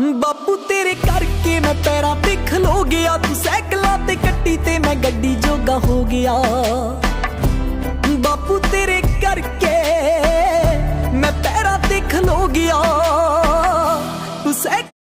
ਬਾਪੂ, ਤੇਰੇ ਕਰਕੇ ਮੈਂ ਪੈਰਾਂ ਤੇ ਖਲੋ ਗਿਆ। ਤੂੰ ਸਾਈਕਲਾਂ ਤੇ ਕੱਟੀ ਤੇ ਮੈਂ ਗੱਡੀ ਜੋਗਾ ਹੋ ਗਿਆ। ਬਾਪੂ, ਤੇਰੇ ਕਰਕੇ ਮੈਂ ਪੈਰਾਂ ਤੇ ਖਲੋ ਗਿਆ। ਤੂੰ